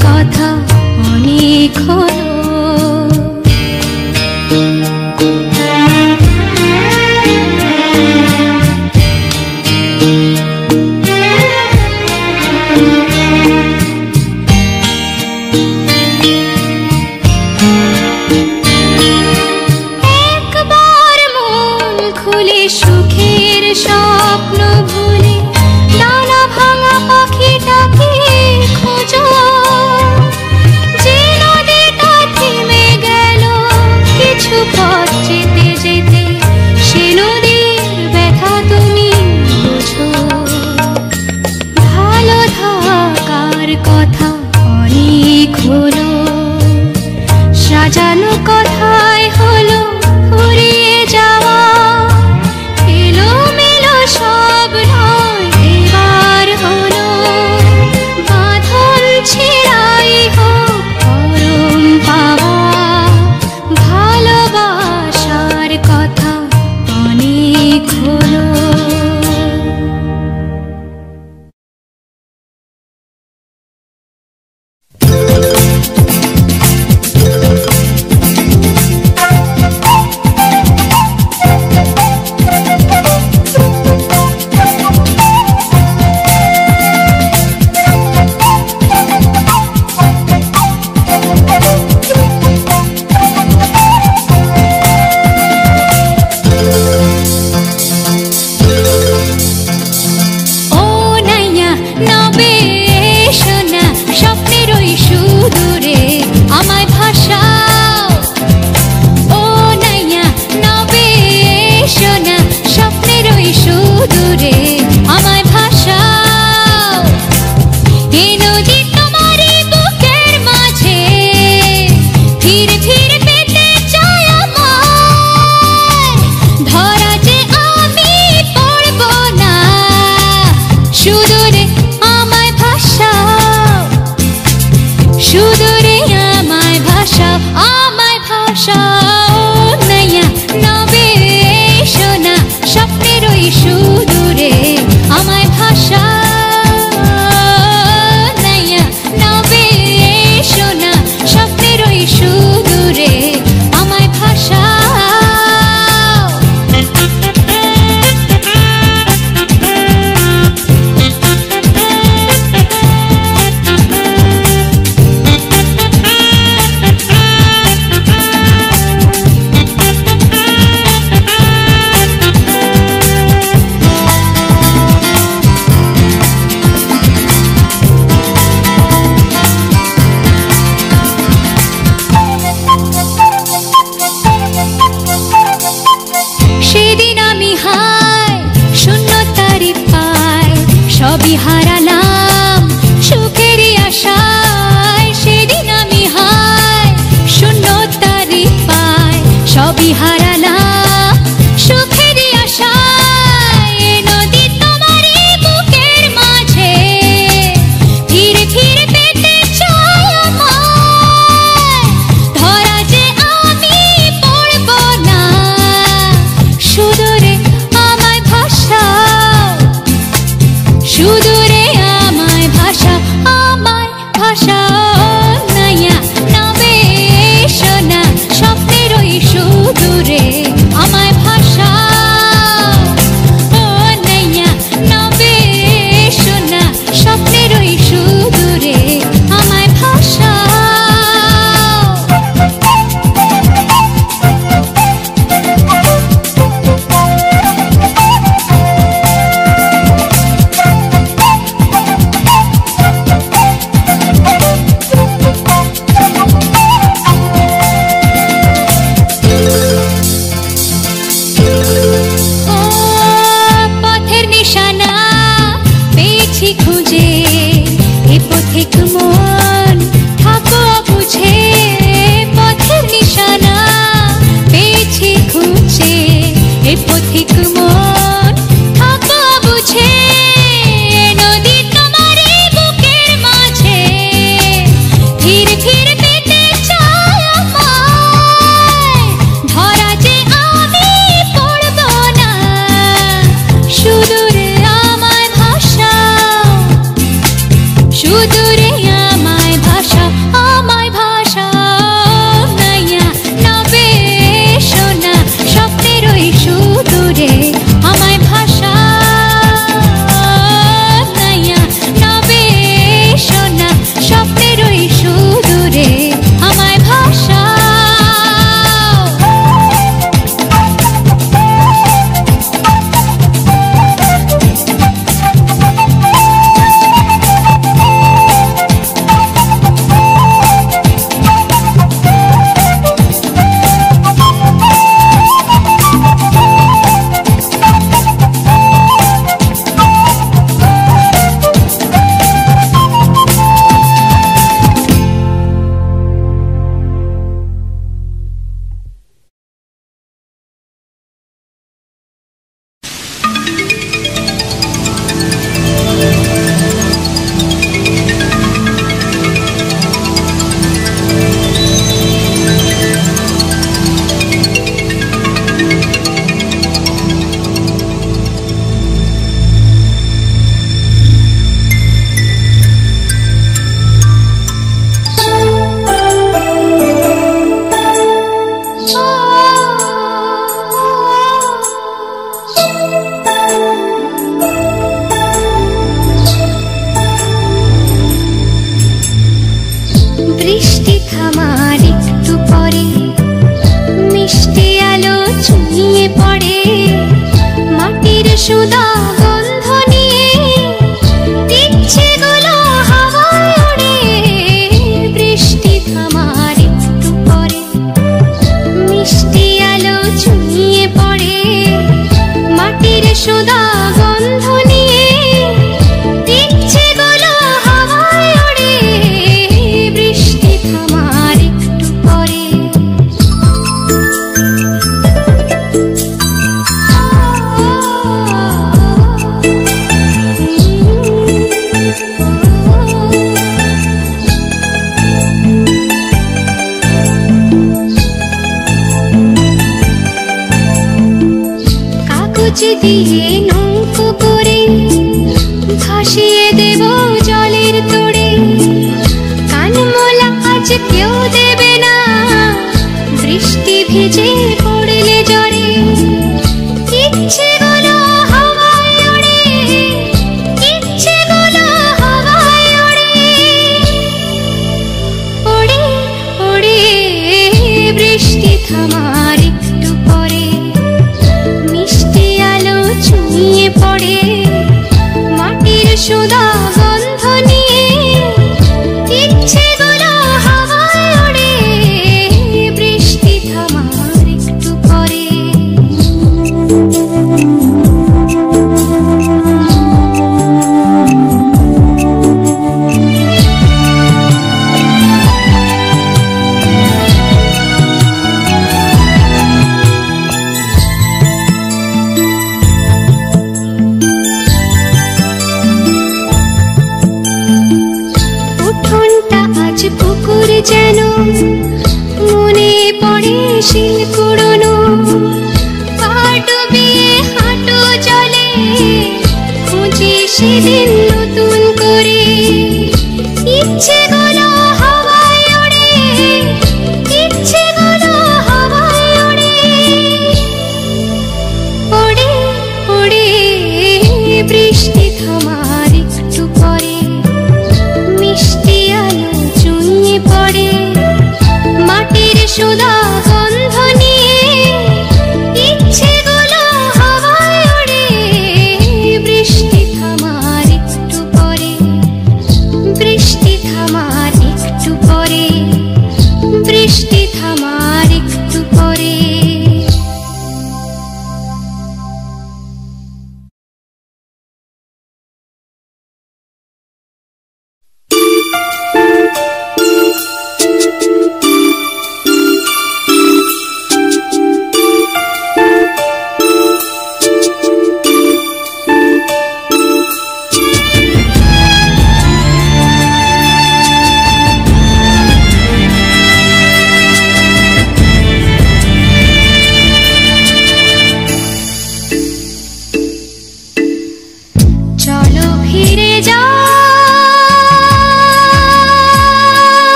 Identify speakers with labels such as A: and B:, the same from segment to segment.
A: কথা অনেক হলো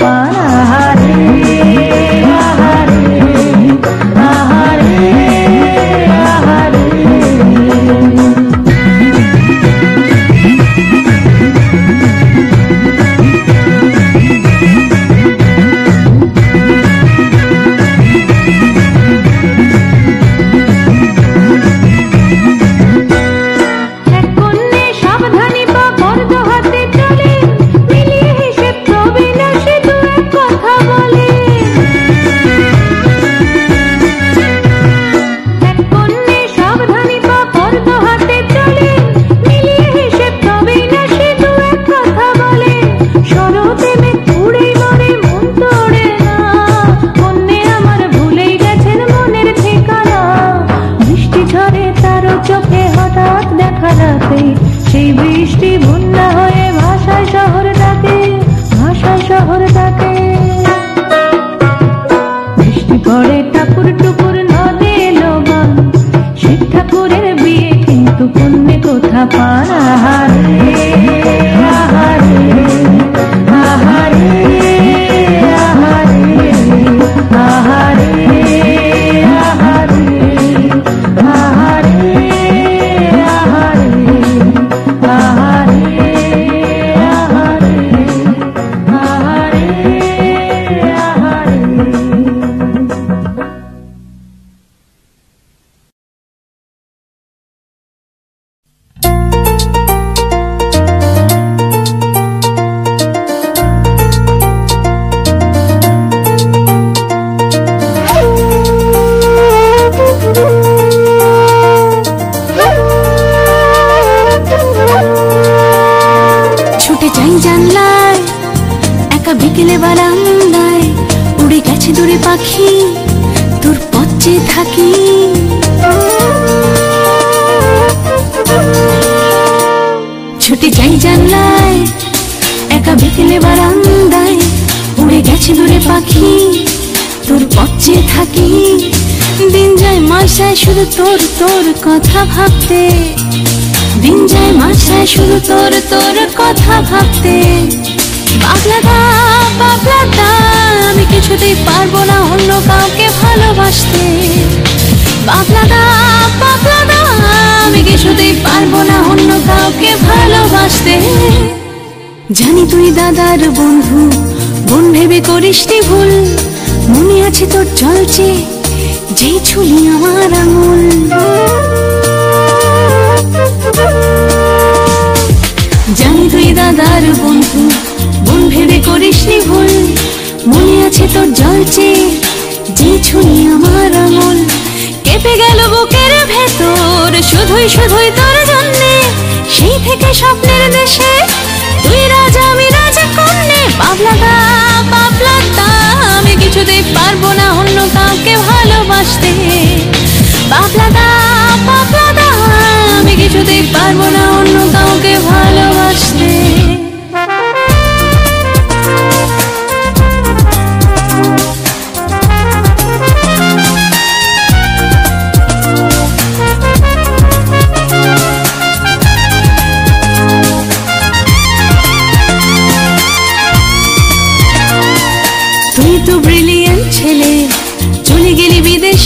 B: पाना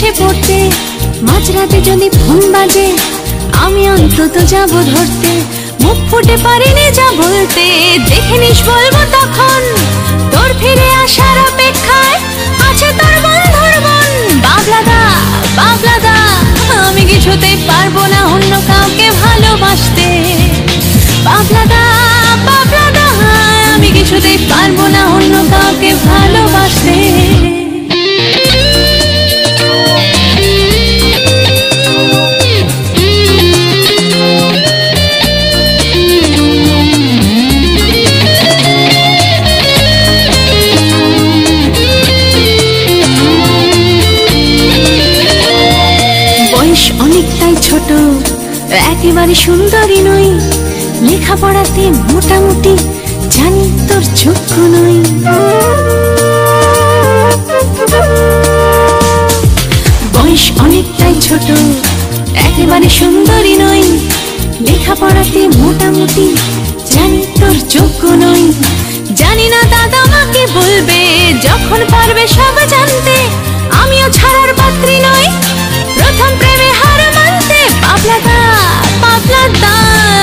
B: বিদেশে পড়তে, মাঝরাতে যদি ফোন বাজে, আমি অন্তত যাব ধরতে, মুখ ফুটে পারিনি যা বলতে। দেখে নিস বলব তখন, তোর ফিরে আসার অপেক্ষায় আছে তোর বন্ধুর মন। বাবলাদা বাবলাদা আমি কিছুতেই পারব না অন্য কাউকে ভালোবাসতে। বাবলাদা বাবলাদা আমি কিছুতেই পারব না অন্য কাউকে ভালোবাসতে। একেবারে সুন্দরী নই। লেখাপড়াতে মোটামুটি জানি তোর যোগ্য নই। বয়স অনেকটাই ছোট, একেবারে সুন্দরী নই। লেখাপড়াতে মোটামুটি জানি তোর যোগ্য নই। জানি না দাদা মাকে বলবে, যখন পারবে সব জানতে। আমিও ছাড়ার পাত্রী নই। প্রথম প্রেমে হার মানতে পাবলাদা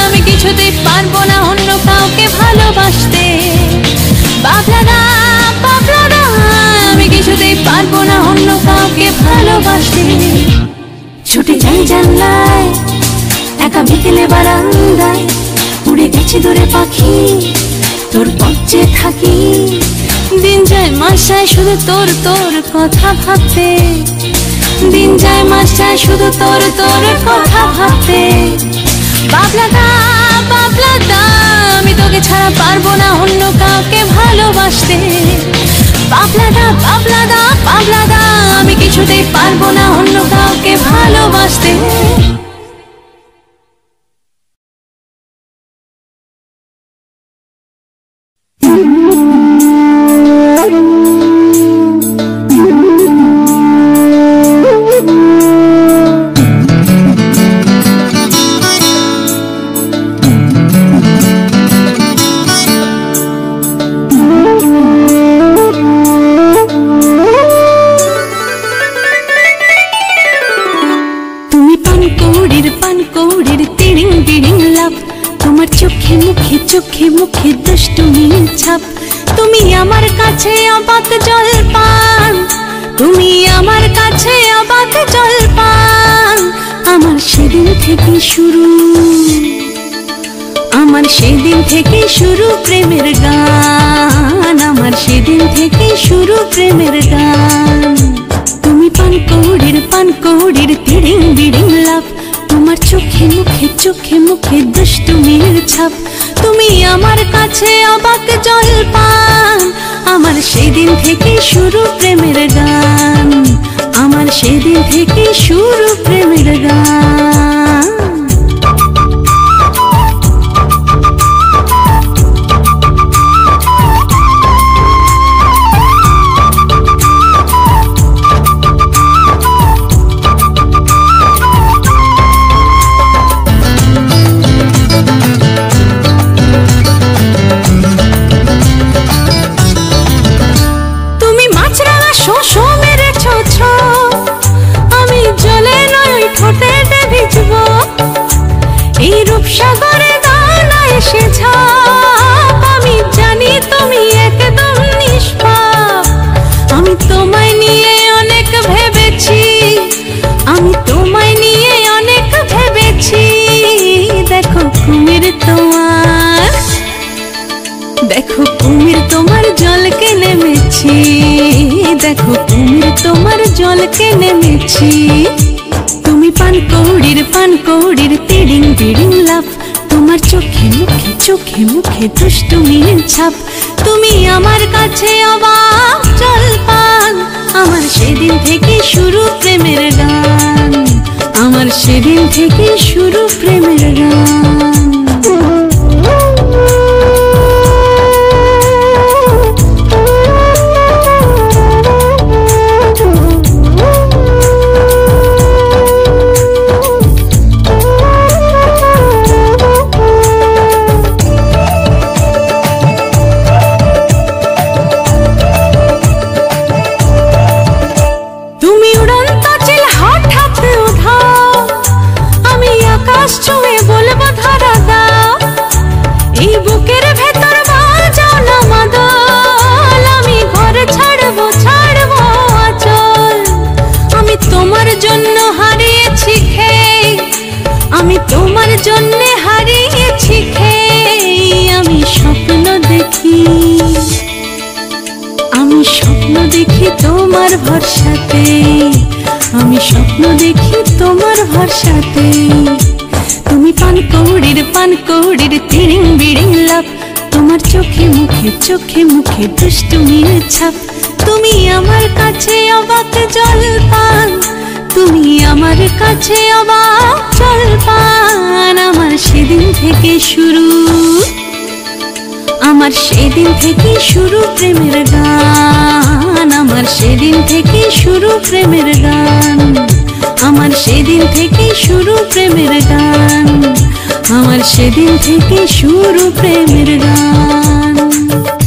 B: আমি কিছুতেই পারব না অন্য কাউকে ভালোবাসতে। আমি কিছুতেই পারব না অন্য কাউকে ভালোবাসতে। ছুটে যাই জানলায়, একা বিকেলে বারান্দায়, উড়ে গেছে দূরে পাখি, তোর পথে থাকি। দিন যায় মাস যায় শুধু তোর তোর কথা ভাবতে। দিন যায় মাস যায় শুধু তোর তোর কথা ভাবতে। বাবলাদা বাবলাদা আমি তোকে ছাড়া পারব না অন্য কাউকে ভালোবাসতে। বাবলাদা বাবলাদা বাবলাদা আমি কিছুতেই পারব না অন্য কাউকে ভালোবাসতে। ঢলকে নেমেছি তুমি পান কৌড়ির পান কৌড়ির তিড়িং বিড়িং লাভ তোমার চোখে মুখে চোখে মুখে দুষ্টুমির ছাপ। তুমি আমার কাছে অবাক জল পান। আমার সেদিন থেকে শুরু প্রেমের গান। আমার সেদিন থেকে শুরু প্রেমের গান। তোমার ভরসাতে, আমি স্বপ্ন দেখি তোমার ভরসাতে। তুমি পান কৌড়ির পান কৌড়ির তিরিং বিড়িং লাভ তোমার চোখে মুখে চোখে মুখে দুষ্টুমির ছাপ। তুমি আমার কাছে অবাক জল পান, তুমি আমার কাছে অবাক জল পান। আমার সেদিন থেকে শুরু আমার সেদিন থেকে শুরু প্রেমের গান। আমার সেদিন থেকে শুরু প্রেমের গান। আমার সেদিন থেকে শুরু প্রেমের গান। আমার সেদিন থেকে শুরু প্রেমের গান।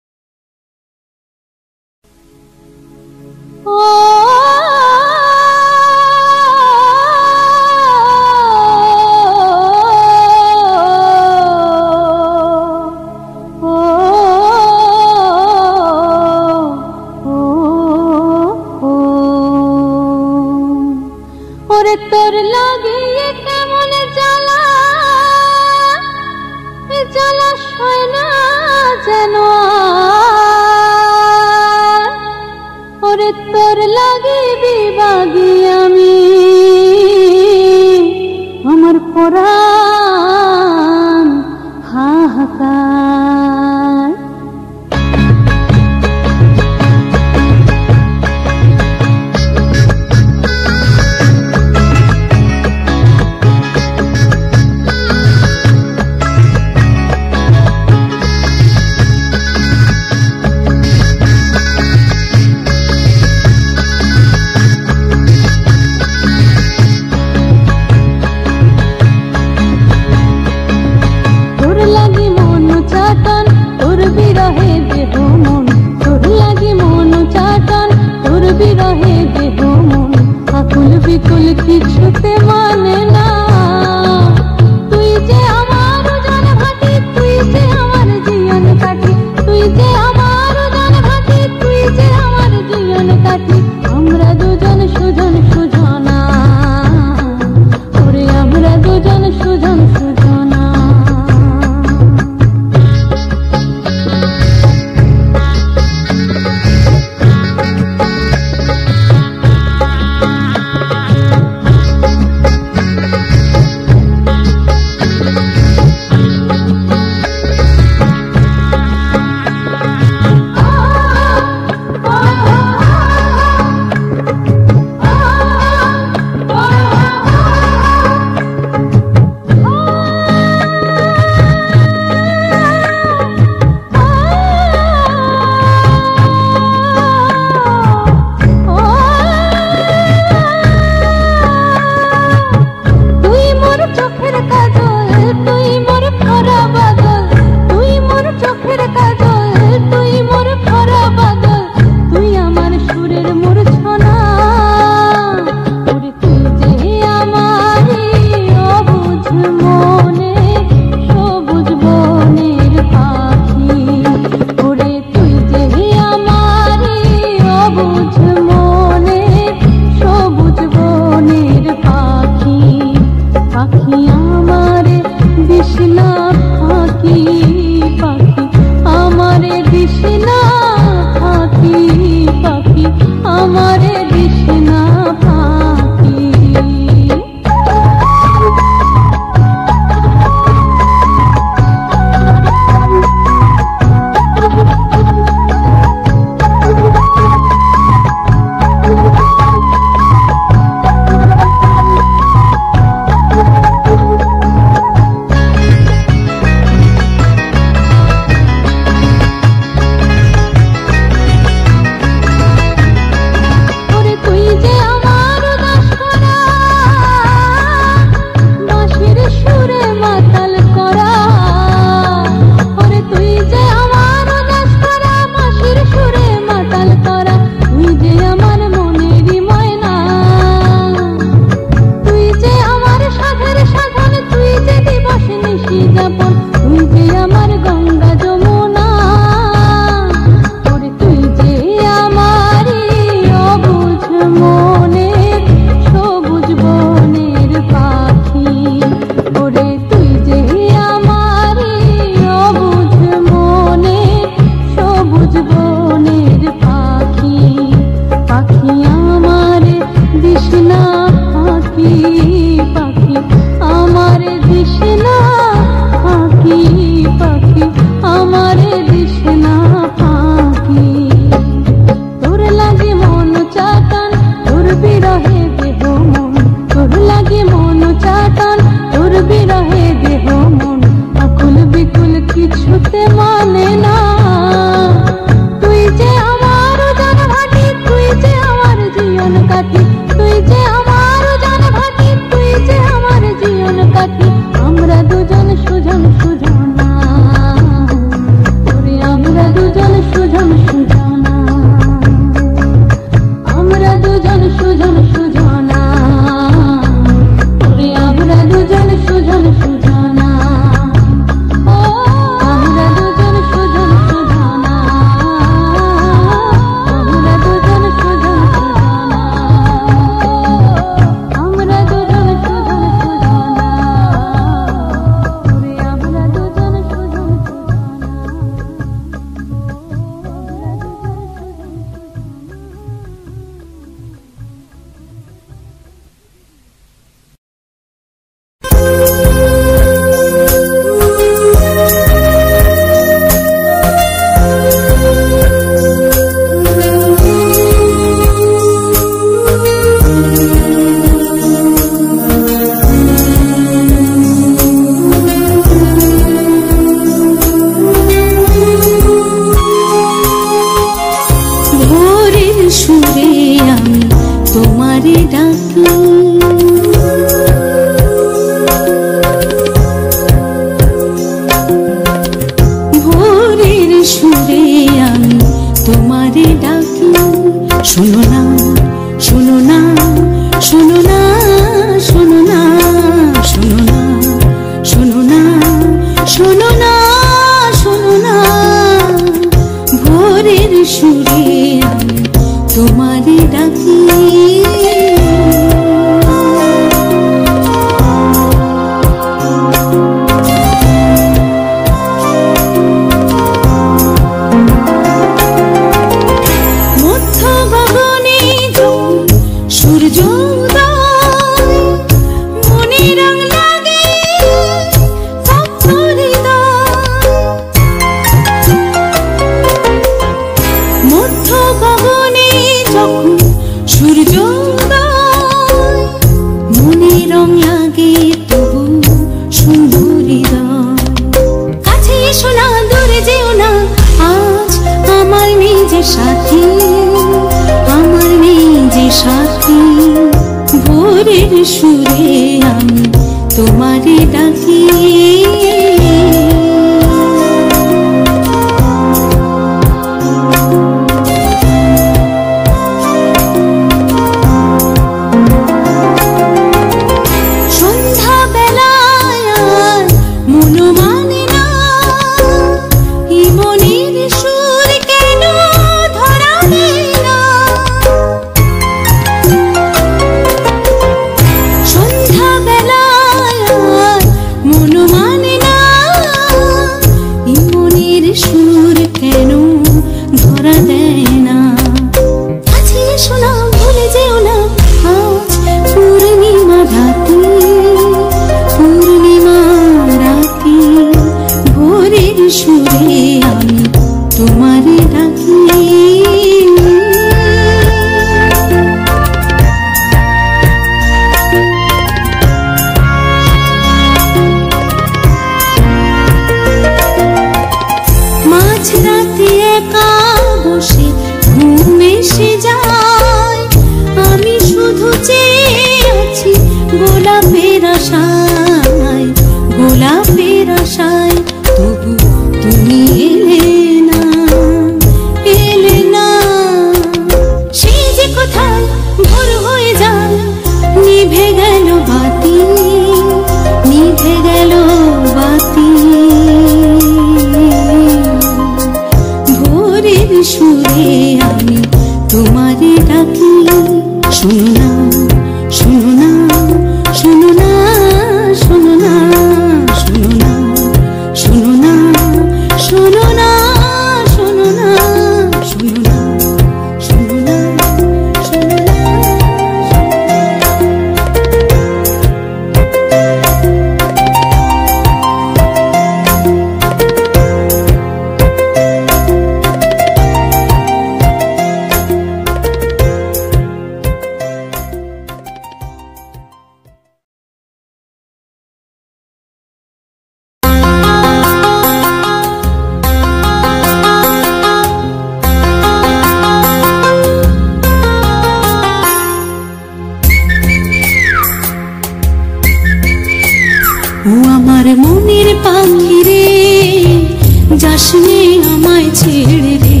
B: আসনি আমায় ছেড়ে রে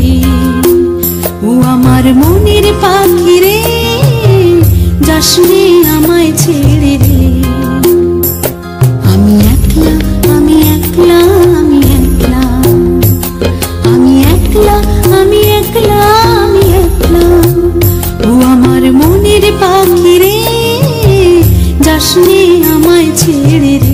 B: ও আমার মনের পাখি রে, যাসনি আমায় ছেড়ে রে আমি একলা আমি একলা আমি একলা। আমি একলা আমি একলা আমি একলা। ও আমার মনের পাখি রে, যাসনি আমায় ছেড়ে রে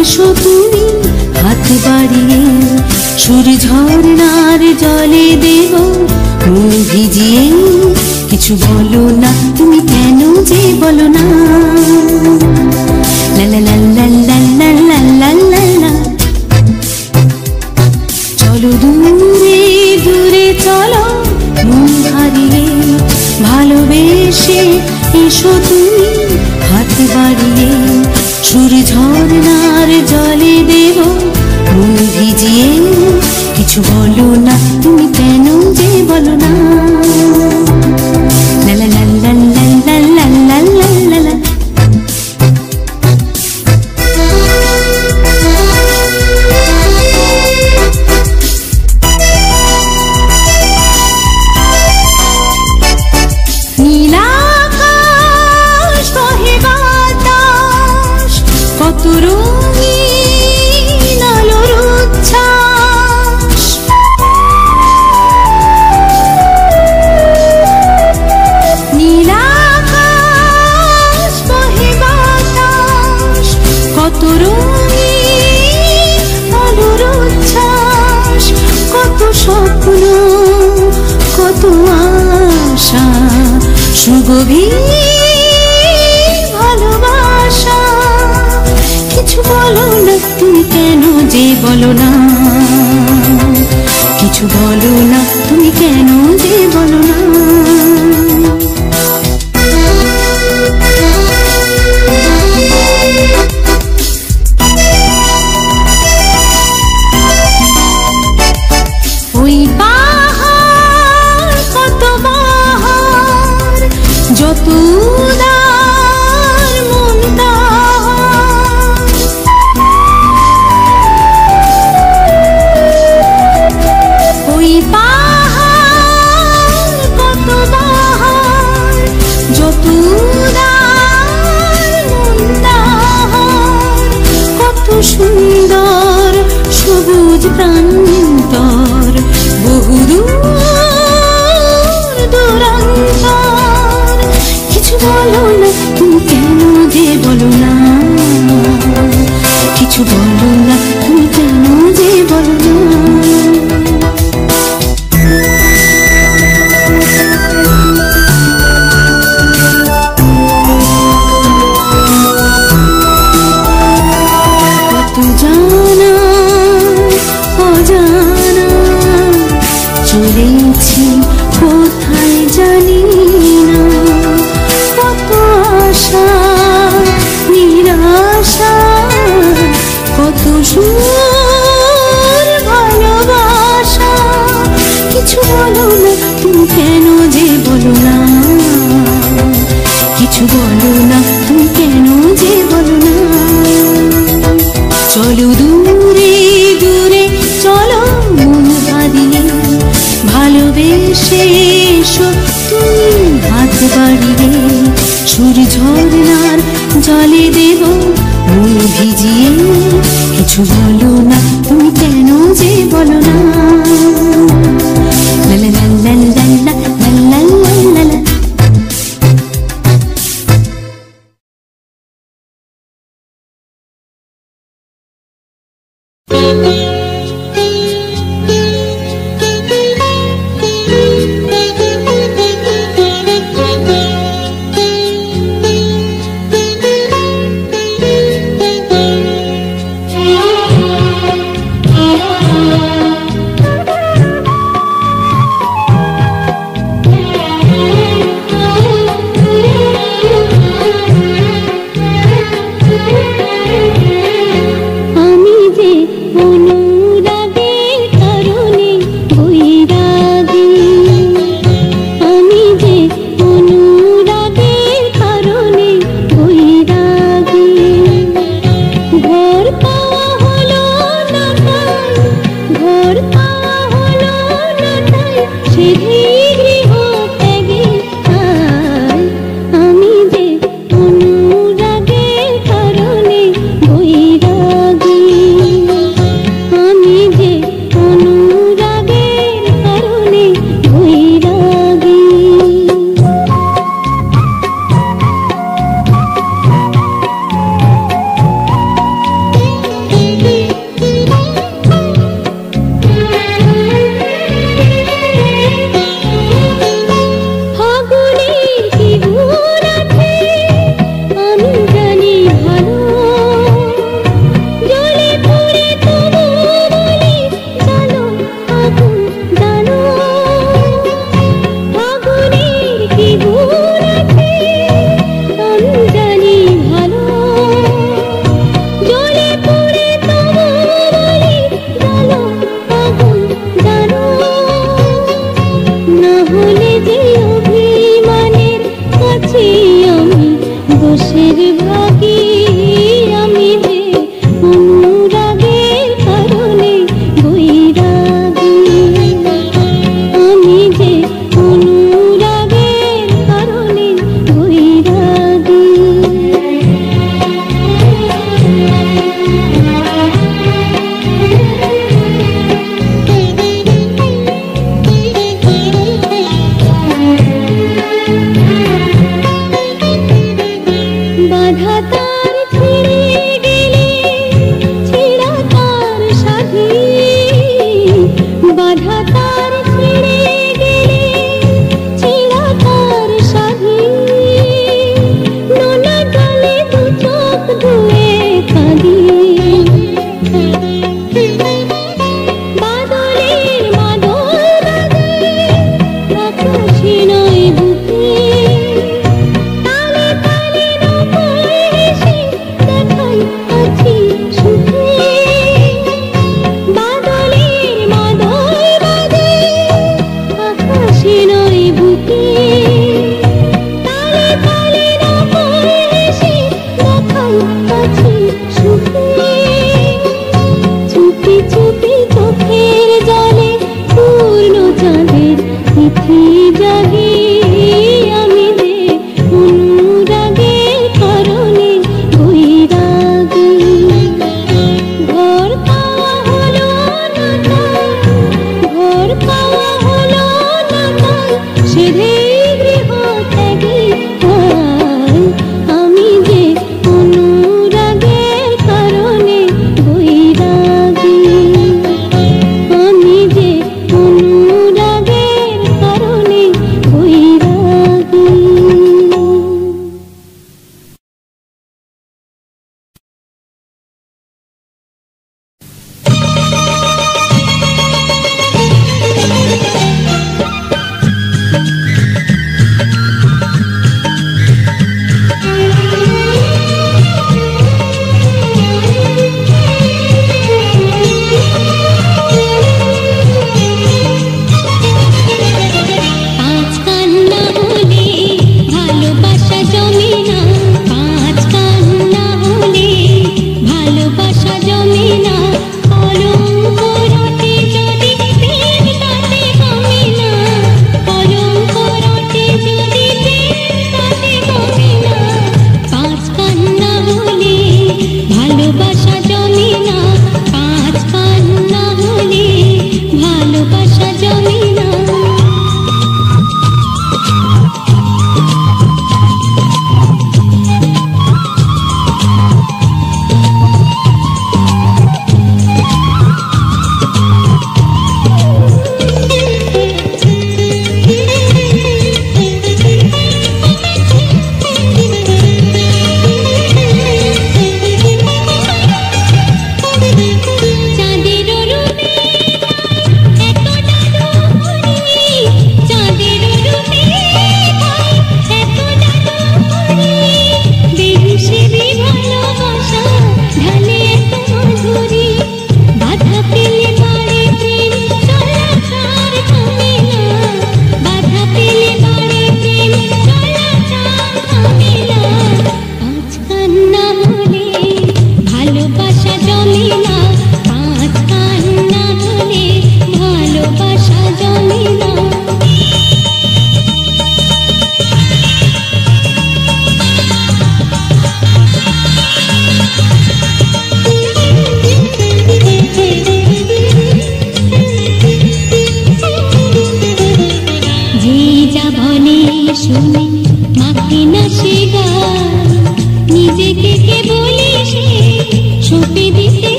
B: এসো তুমি হাত বাড়িয়ে, সুর ঝর্ণার জলে দেব ভিজিয়ে। কিছু বলো না, তুমি কেন যে বলো না? লা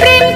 C: प्रेम